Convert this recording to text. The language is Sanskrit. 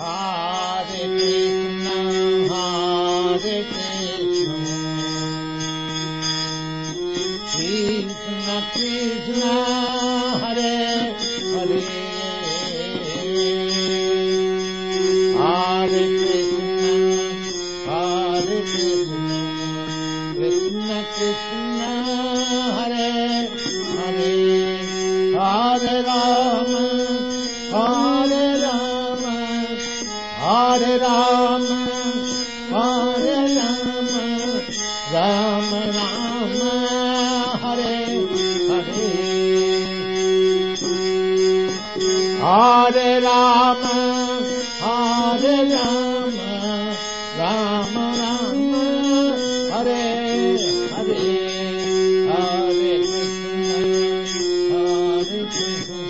Hare Hare Krishna, Hare Krishna, Krishna Krishna, Hare Hare, Hare Rama, Hare Rama, Hare Rama, Hare Rama, Rama Rama, Hare Hare. Hare Rama, Hare Rama, Rama Rama, Hare Hare, Hare Krishna, Hare Krishna.